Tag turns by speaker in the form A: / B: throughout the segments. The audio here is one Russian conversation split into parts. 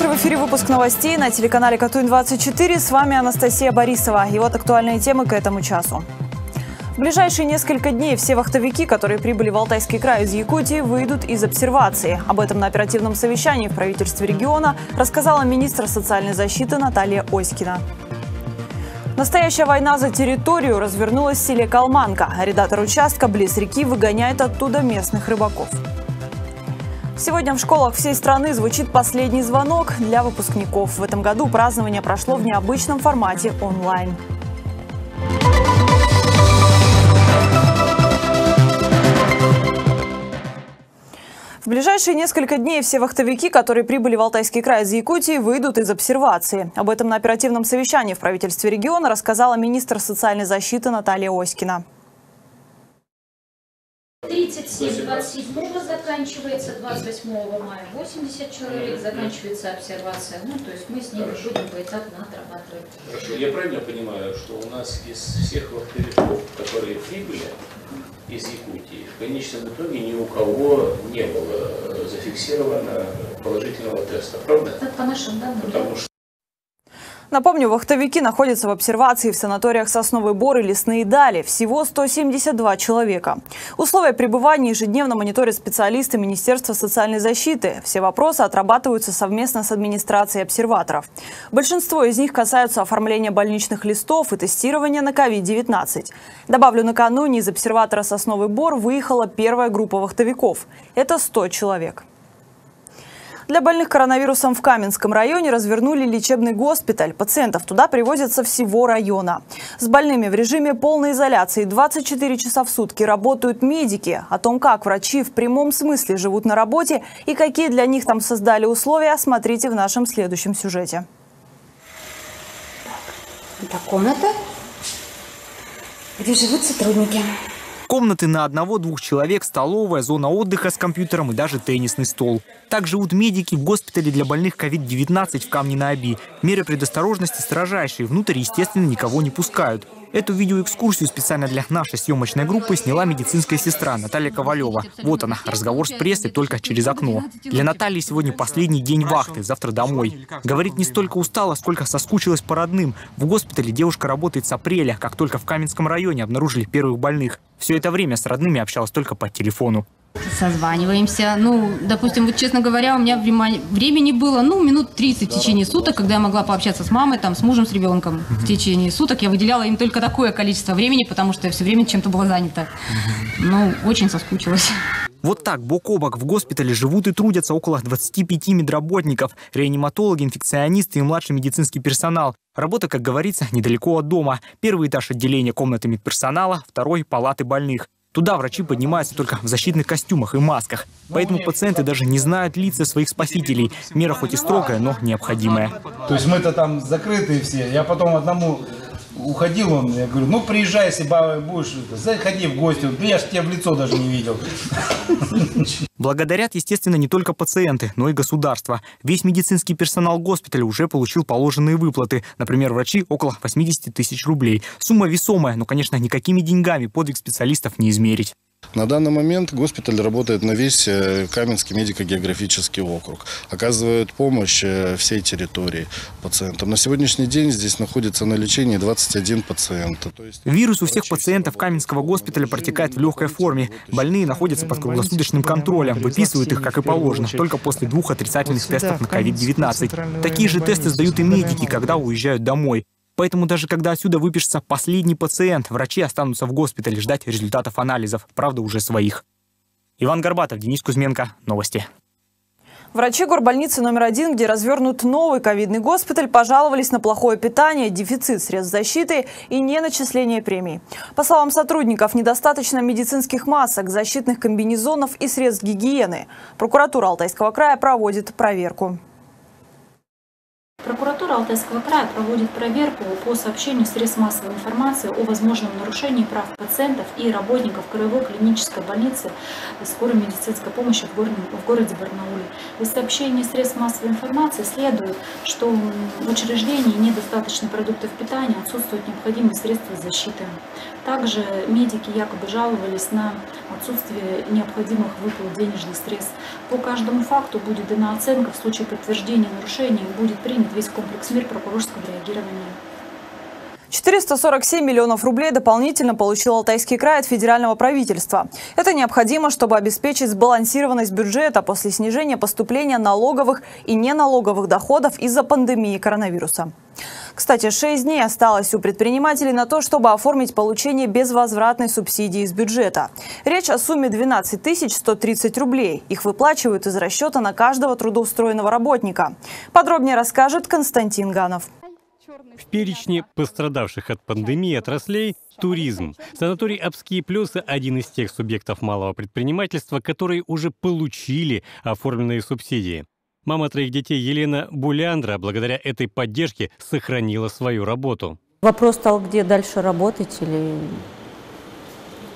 A: вечер. В эфире выпуск новостей на телеканале Катунь-24. С вами Анастасия Борисова. И вот актуальные темы к этому часу. В ближайшие несколько дней все вахтовики, которые прибыли в Алтайский край из Якутии, выйдут из обсервации. Об этом на оперативном совещании в правительстве региона рассказала министр социальной защиты Наталья Оськина. Настоящая война за территорию развернулась в селе Калманка. Редактор участка близ реки выгоняет оттуда местных рыбаков. Сегодня в школах всей страны звучит последний звонок для выпускников. В этом году празднование прошло в необычном формате онлайн. В ближайшие несколько дней все вахтовики, которые прибыли в Алтайский край из Якутии, выйдут из обсервации. Об этом на оперативном совещании в правительстве региона рассказала министр социальной защиты Наталья Оськина.
B: 37 27 заканчивается, 28 мая 80 человек, заканчивается обсервация. Ну, то есть мы с ними будем поэтапно отрабатывать.
C: Хорошо, я правильно понимаю, что у нас из всех вахтовиков, которые прибыли из Якутии, в конечном итоге ни у кого не было зафиксировано положительного теста, правда?
B: Так по нашим данным,
C: Потому что
A: Напомню, вахтовики находятся в обсервации в санаториях «Сосновый Бор» и «Лесные дали». Всего 172 человека. Условия пребывания ежедневно мониторят специалисты Министерства социальной защиты. Все вопросы отрабатываются совместно с администрацией обсерваторов. Большинство из них касаются оформления больничных листов и тестирования на COVID-19. Добавлю, накануне из обсерватора «Сосновый Бор» выехала первая группа вахтовиков. Это 100 человек. Для больных коронавирусом в Каменском районе развернули лечебный госпиталь. Пациентов туда привозят со всего района. С больными в режиме полной изоляции 24 часа в сутки работают медики. О том, как врачи в прямом смысле живут на работе и какие для них там создали условия, смотрите в нашем следующем сюжете.
D: Это комната, где живут сотрудники.
E: Комнаты на одного-двух человек, столовая, зона отдыха с компьютером и даже теннисный стол. Так живут медики в госпитале для больных COVID-19 в Камне-на-Оби. Меры предосторожности строжайшие, внутрь, естественно, никого не пускают. Эту видеоэкскурсию специально для нашей съемочной группы сняла медицинская сестра Наталья Ковалева. Вот она, разговор с прессой только через окно. Для Натальи сегодня последний день вахты, завтра домой. Говорит, не столько устала, сколько соскучилась по родным. В госпитале девушка работает с апреля, как только в Каменском районе обнаружили первых больных. Все это время с родными общалась только по телефону.
F: Созваниваемся. Ну, допустим, вот честно говоря, у меня времени, было, ну, минут 30 в течение суток, когда я могла пообщаться с мамой, там, с мужем, с ребенком. В течение суток я выделяла им только такое количество времени, потому что я все время чем-то была занята. Ну, очень соскучилась.
E: Вот так, бок о бок в госпитале живут и трудятся около 25 медработников, реаниматологи, инфекционисты и младший медицинский персонал. Работа, как говорится, недалеко от дома. Первый этаж отделения комнаты медперсонала, второй – палаты больных. Туда врачи поднимаются только в защитных костюмах и масках. Поэтому пациенты даже не знают лица своих спасителей. Мера хоть и строгая, но необходимая.
G: То есть мы-то там закрытые все. Я потом одному уходил, он, я говорю, ну приезжай, если бабой будешь, заходи в гости. Ну, Я ж тебя в лицо даже не видел.
E: Благодарят, естественно, не только пациенты, но и государство. Весь медицинский персонал госпиталя уже получил положенные выплаты. Например, врачи около 80 тысяч рублей. Сумма весомая, но, конечно, никакими деньгами подвиг специалистов не измерить.
H: На данный момент госпиталь работает на весь э, Каменский медико-географический округ. Оказывает помощь э, всей территории пациентам. На сегодняшний день здесь находится на лечении 21 пациент. То есть
E: Вирус у всех пациентов Каменского госпиталя протекает в легкой форме. Больные находятся под круглосуточным контролем. Выписывают их, как и положено, только после двух отрицательных тестов на COVID-19. Такие же тесты сдают и медики, когда уезжают домой. Поэтому даже когда отсюда выпишется последний пациент, врачи останутся в госпитале ждать результатов анализов, правда уже своих. Иван Горбатов, Денис Кузьменко. Новости.
A: Врачи горбольницы номер один, где развернут новый ковидный госпиталь, пожаловались на плохое питание, дефицит средств защиты и неначисление премий. По словам сотрудников, недостаточно медицинских масок, защитных комбинезонов и средств гигиены. Прокуратура Алтайского края проводит проверку.
I: Прокуратура Алтайского края проводит проверку по сообщению средств массовой информации о возможном нарушении прав пациентов и работников Краевой клинической больницы скорой медицинской помощи в городе, в городе Барнауле. Из сообщений средств массовой информации следует, что в учреждении недостаточно продуктов питания, отсутствуют необходимые средства защиты. Также медики якобы жаловались на отсутствие необходимых выплат денежных средств. По каждому факту будет дана оценка. В случае подтверждения нарушений будет принят весь комплекс мер прокурорского реагирования.
A: 447 миллионов рублей дополнительно получил Алтайский край от федерального правительства. Это необходимо, чтобы обеспечить сбалансированность бюджета после снижения поступления налоговых и неналоговых доходов из-за пандемии коронавируса. Кстати, 6 дней осталось у предпринимателей на то, чтобы оформить получение безвозвратной субсидии из бюджета. Речь о сумме 12 130 рублей. Их выплачивают из расчета на каждого трудоустроенного работника. Подробнее расскажет Константин Ганов.
J: В перечне пострадавших от пандемии отраслей туризм. Санаторий «Обские плюсы» – один из тех субъектов малого предпринимательства, которые уже получили оформленные субсидии. Мама троих детей Елена Буляндра благодаря этой поддержке сохранила свою работу.
K: Вопрос стал, где дальше работать или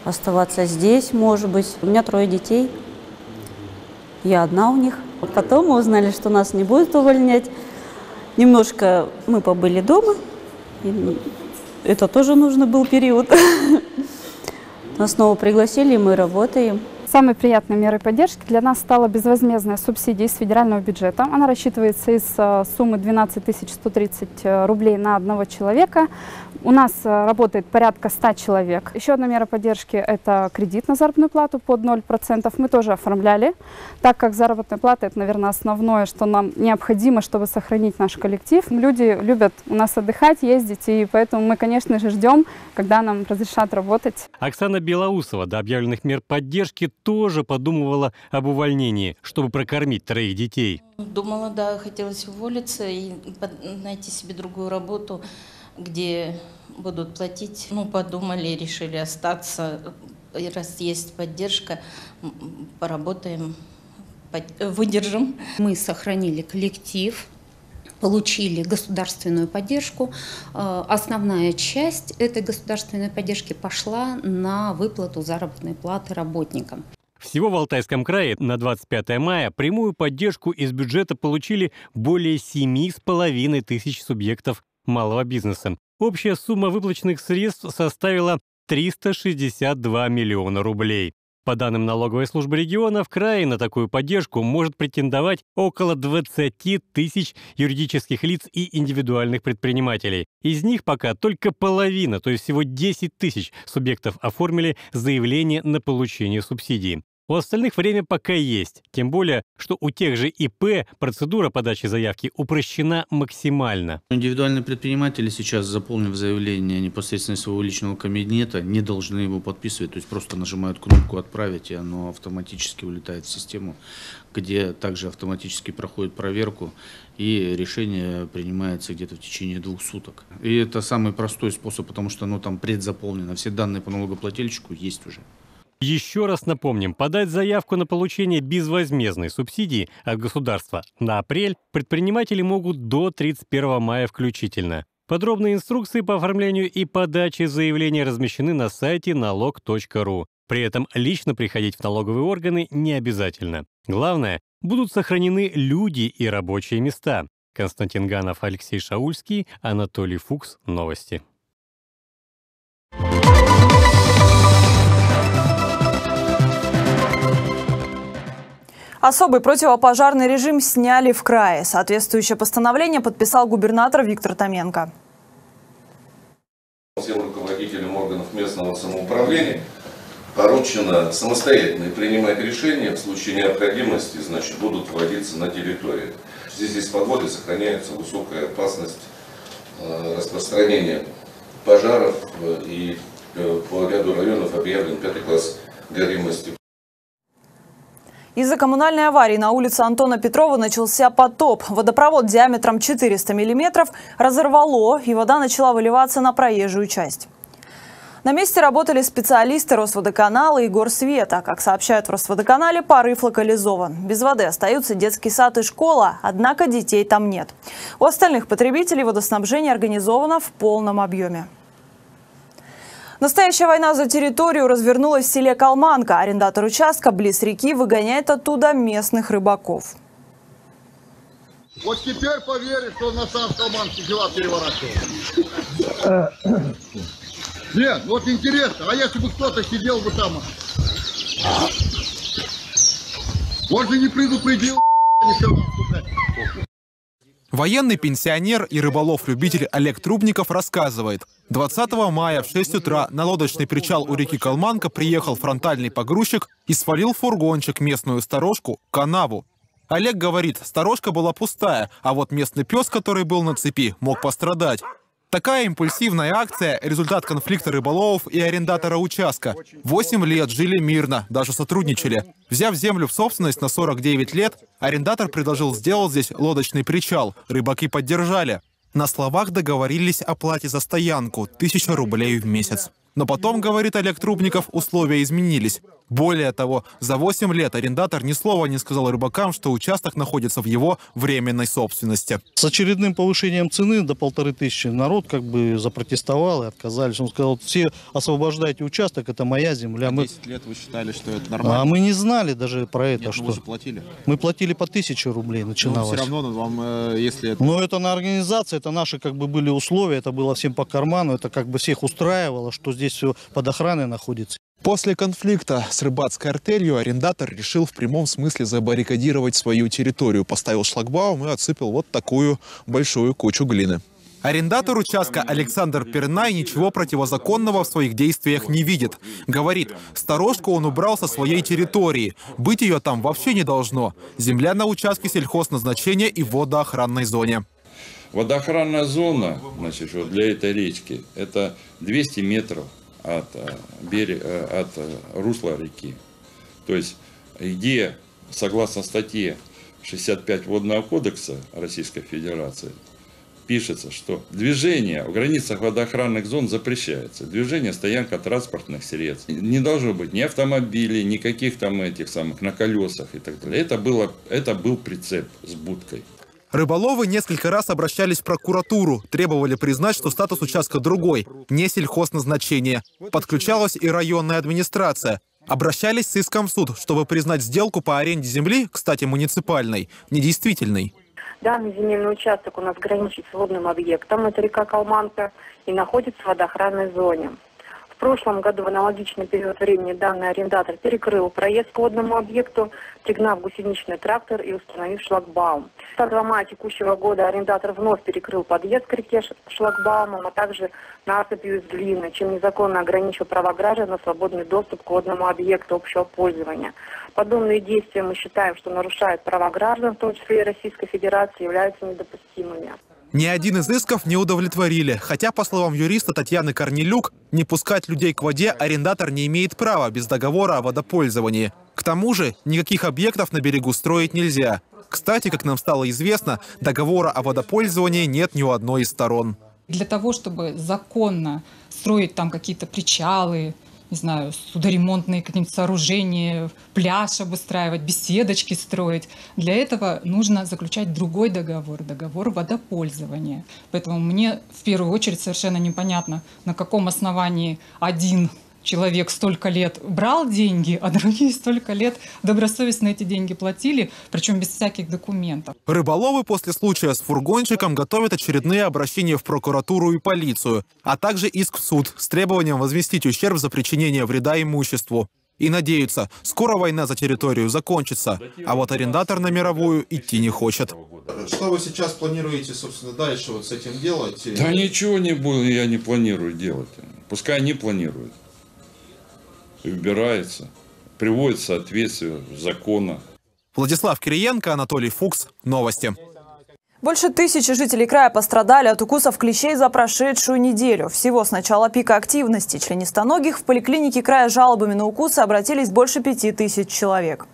K: оставаться здесь, может быть. У меня трое детей, я одна у них. Потом мы узнали, что нас не будут увольнять. Немножко мы побыли дома. И это тоже нужно был период. Нас снова пригласили, мы работаем.
L: Самой приятной мерой поддержки для нас стала безвозмездная субсидия из федерального бюджета. Она рассчитывается из э, суммы 12 130 э, рублей на одного человека. У нас э, работает порядка 100 человек. Еще одна мера поддержки – это кредит на заработную плату под 0%. Мы тоже оформляли, так как заработная плата – это, наверное, основное, что нам необходимо, чтобы сохранить наш коллектив. Люди любят у нас отдыхать, ездить, и поэтому мы, конечно же, ждем, когда нам разрешат работать.
J: Оксана Белоусова до объявленных мер поддержки тоже подумывала об увольнении, чтобы прокормить троих детей.
M: Думала, да, хотелось уволиться и найти себе другую работу, где будут платить. Ну, подумали, решили остаться. Раз есть поддержка, поработаем, выдержим.
D: Мы сохранили коллектив, получили государственную поддержку. Э, основная часть этой государственной поддержки пошла на выплату заработной платы работникам.
J: Всего в Алтайском крае на 25 мая прямую поддержку из бюджета получили более 7,5 тысяч субъектов малого бизнеса. Общая сумма выплаченных средств составила 362 миллиона рублей. По данным налоговой службы региона, в крае на такую поддержку может претендовать около 20 тысяч юридических лиц и индивидуальных предпринимателей. Из них пока только половина, то есть всего 10 тысяч субъектов оформили заявление на получение субсидии. У остальных время пока есть, тем более, что у тех же ИП процедура подачи заявки упрощена максимально.
N: Индивидуальные предприниматели сейчас, заполнив заявление непосредственно своего личного кабинета, не должны его подписывать, то есть просто нажимают кнопку «Отправить», и оно автоматически улетает в систему, где также автоматически проходит проверку, и решение принимается где-то в течение двух суток. И это самый простой способ, потому что оно там предзаполнено, все данные по налогоплательщику есть уже.
J: Еще раз напомним, подать заявку на получение безвозмездной субсидии от государства на апрель предприниматели могут до 31 мая включительно. Подробные инструкции по оформлению и подаче заявления размещены на сайте налог.ру. При этом лично приходить в налоговые органы не обязательно. Главное, будут сохранены люди и рабочие места. Константин Ганов, Алексей Шаульский, Анатолий Фукс. Новости.
A: Особый противопожарный режим сняли в крае. Соответствующее постановление подписал губернатор Виктор Томенко.
O: Всем руководителям органов местного самоуправления поручено самостоятельно принимать решения в случае необходимости, значит, будут вводиться на территории. Связи с погодой сохраняется высокая опасность э, распространения пожаров э, и э, по ряду районов объявлен пятый класс горимости.
A: Из-за коммунальной аварии на улице Антона Петрова начался потоп. Водопровод диаметром 400 миллиметров разорвало, и вода начала выливаться на проезжую часть. На месте работали специалисты Росводоканала и Горсвета. Как сообщают в Росводоканале, порыв локализован. Без воды остаются детский сад и школа, однако детей там нет. У остальных потребителей водоснабжение организовано в полном объеме. Настоящая война за территорию развернулась в селе Калманка. Арендатор участка близ реки выгоняет оттуда местных рыбаков.
P: Вот теперь поверишь, что на самом Калманке дела переворачивал. Нет, вот интересно, а если бы кто-то сидел бы там? Он же не предупредил, не
Q: Военный пенсионер и рыболов-любитель Олег Трубников рассказывает. 20 мая в 6 утра на лодочный причал у реки Калманка приехал фронтальный погрузчик и свалил фургончик местную сторожку – канаву. Олег говорит, сторожка была пустая, а вот местный пес, который был на цепи, мог пострадать. Такая импульсивная акция – результат конфликта рыболовов и арендатора участка. Восемь лет жили мирно, даже сотрудничали. Взяв землю в собственность на 49 лет, арендатор предложил сделать здесь лодочный причал. Рыбаки поддержали. На словах договорились о плате за стоянку – тысяча рублей в месяц. Но потом, говорит Олег Трубников, условия изменились. Более того, за 8 лет арендатор ни слова не сказал рыбакам, что участок находится в его временной собственности.
R: С очередным повышением цены до полторы тысячи народ как бы запротестовал и отказались. Он сказал, все освобождайте участок, это моя земля. Мы...
S: 10 лет вы считали, что это нормально?
R: А мы не знали даже про это.
S: Нет,
R: что...
S: ну вы же платили.
R: Мы платили по тысяче рублей,
S: Ну,
R: начиналось.
S: все равно ну, вам, э, если это...
R: Но это на организации, это наши как бы были условия, это было всем по карману, это как бы всех устраивало, что здесь все под охраной находится.
Q: После конфликта с рыбацкой артелью арендатор решил в прямом смысле забаррикадировать свою территорию. Поставил шлагбаум и отсыпал вот такую большую кучу глины. Арендатор участка Александр Пернай ничего противозаконного в своих действиях не видит. Говорит, сторожку он убрал со своей территории. Быть ее там вообще не должно. Земля на участке сельхозназначения и в водоохранной зоне.
T: Водоохранная зона, значит, вот для этой речки, это 200 метров от, э, берега, э, от э, русла реки. То есть, где, согласно статье 65 Водного кодекса Российской Федерации, пишется, что движение в границах водоохранных зон запрещается. Движение, стоянка транспортных средств. Не должно быть ни автомобилей, никаких там этих самых на колесах и так далее. Это, было, это был прицеп с будкой.
Q: Рыболовы несколько раз обращались в прокуратуру, требовали признать, что статус участка другой, не сельхозназначение. Подключалась и районная администрация. Обращались с иском в суд, чтобы признать сделку по аренде земли, кстати, муниципальной, недействительной.
U: Данный земельный участок у нас граничит с водным объектом, это река Калманка, и находится в водоохранной зоне. Прошлом году в аналогичный период времени данный арендатор перекрыл проезд к водному объекту, пригнав гусеничный трактор и установив шлагбаум. 2 мая текущего года арендатор вновь перекрыл подъезд к реке шлагбаумом, а также насыпью из глины, чем незаконно ограничил права граждан на свободный доступ к водному объекту общего пользования. Подобные действия мы считаем, что нарушают права граждан, в том числе и Российской Федерации, являются недопустимыми.
Q: Ни один из исков не удовлетворили, хотя, по словам юриста Татьяны Корнелюк, не пускать людей к воде арендатор не имеет права без договора о водопользовании. К тому же, никаких объектов на берегу строить нельзя. Кстати, как нам стало известно, договора о водопользовании нет ни у одной из сторон.
V: Для того, чтобы законно строить там какие-то причалы, не знаю, судоремонтные какие-нибудь сооружения, пляж обустраивать, беседочки строить. Для этого нужно заключать другой договор, договор водопользования. Поэтому мне в первую очередь совершенно непонятно, на каком основании один человек столько лет брал деньги, а другие столько лет добросовестно эти деньги платили, причем без всяких документов.
Q: Рыболовы после случая с фургончиком готовят очередные обращения в прокуратуру и полицию, а также иск в суд с требованием возместить ущерб за причинение вреда имуществу. И надеются, скоро война за территорию закончится, а вот арендатор на мировую идти не хочет.
S: Что вы сейчас планируете, собственно, дальше вот с этим делать?
T: Да ничего не буду, я не планирую делать. Пускай они планируют. И убирается, приводит в соответствие закона.
Q: Владислав Кириенко, Анатолий Фукс. Новости.
A: Больше тысячи жителей края пострадали от укусов клещей за прошедшую неделю. Всего с начала пика активности членистоногих в поликлинике края жалобами на укусы обратились больше пяти тысяч человек.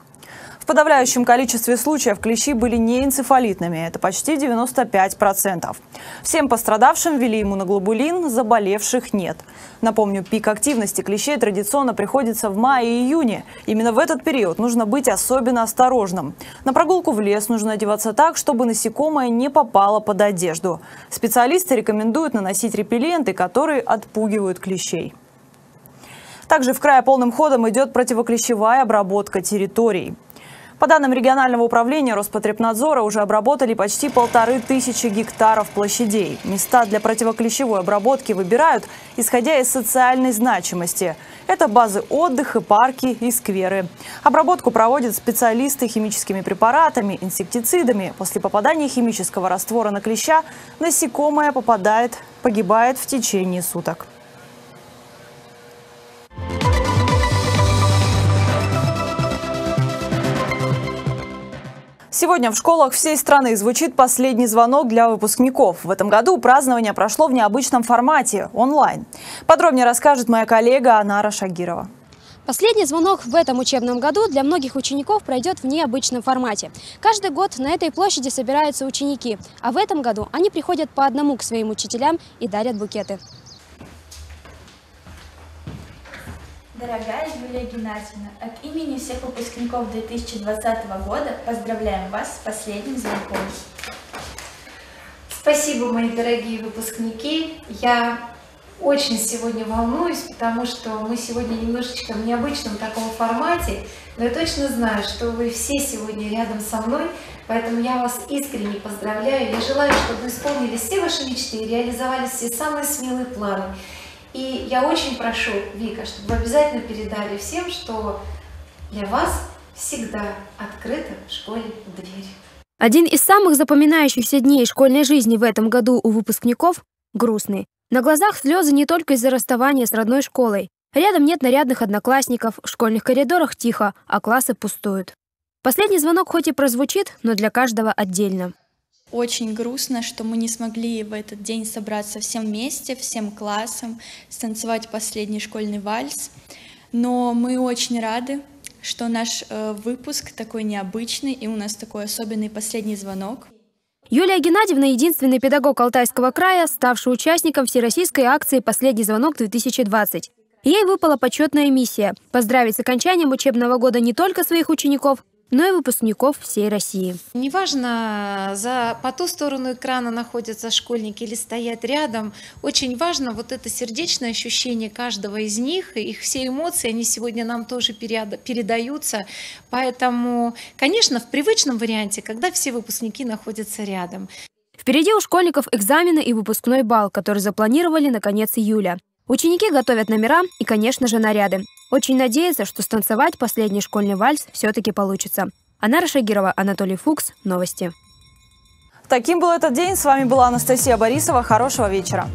A: Подавляющем количестве случаев клещи были не энцефалитными, это почти 95%. Всем пострадавшим ввели иммуноглобулин, заболевших нет. Напомню, пик активности клещей традиционно приходится в мае и июне. Именно в этот период нужно быть особенно осторожным. На прогулку в лес нужно одеваться так, чтобы насекомое не попало под одежду. Специалисты рекомендуют наносить репелленты, которые отпугивают клещей. Также в крае полным ходом идет противоклещевая обработка территорий. По данным регионального управления Роспотребнадзора, уже обработали почти полторы тысячи гектаров площадей. Места для противоклещевой обработки выбирают, исходя из социальной значимости. Это базы отдыха, парки и скверы. Обработку проводят специалисты химическими препаратами, инсектицидами. После попадания химического раствора на клеща насекомое попадает, погибает в течение суток. Сегодня в школах всей страны звучит последний звонок для выпускников. В этом году празднование прошло в необычном формате – онлайн. Подробнее расскажет моя коллега Анара Шагирова.
W: Последний звонок в этом учебном году для многих учеников пройдет в необычном формате. Каждый год на этой площади собираются ученики, а в этом году они приходят по одному к своим учителям и дарят букеты.
X: Дорогая Юлия Геннадьевна, от имени всех выпускников 2020 года поздравляем вас с последним звонком.
Y: Спасибо, мои дорогие выпускники. Я очень сегодня волнуюсь, потому что мы сегодня немножечко в необычном таком формате, но я точно знаю, что вы все сегодня рядом со мной, поэтому я вас искренне поздравляю. Я желаю, чтобы исполнились все ваши мечты, реализовались все самые смелые планы. И я очень прошу, Вика, чтобы вы обязательно передали всем, что для вас всегда открыта в школе дверь.
W: Один из самых запоминающихся дней школьной жизни в этом году у выпускников – грустный. На глазах слезы не только из-за расставания с родной школой. Рядом нет нарядных одноклассников, в школьных коридорах тихо, а классы пустуют. Последний звонок хоть и прозвучит, но для каждого отдельно.
X: Очень грустно, что мы не смогли в этот день собраться всем вместе, всем классом, станцевать последний школьный вальс. Но мы очень рады, что наш э, выпуск такой необычный, и у нас такой особенный последний звонок.
W: Юлия Геннадьевна – единственный педагог Алтайского края, ставший участником всероссийской акции «Последний звонок-2020». Ей выпала почетная миссия – поздравить с окончанием учебного года не только своих учеников, но и выпускников всей России.
Z: Неважно, за, по ту сторону экрана находятся школьники или стоят рядом, очень важно вот это сердечное ощущение каждого из них, их все эмоции, они сегодня нам тоже передаются, поэтому, конечно, в привычном варианте, когда все выпускники находятся рядом.
W: Впереди у школьников экзамены и выпускной бал, который запланировали на конец июля. Ученики готовят номера и, конечно же, наряды. Очень надеются, что станцевать последний школьный вальс все-таки получится. Анара Шагирова, Анатолий Фукс. Новости.
A: Таким был этот день. С вами была Анастасия Борисова. Хорошего вечера.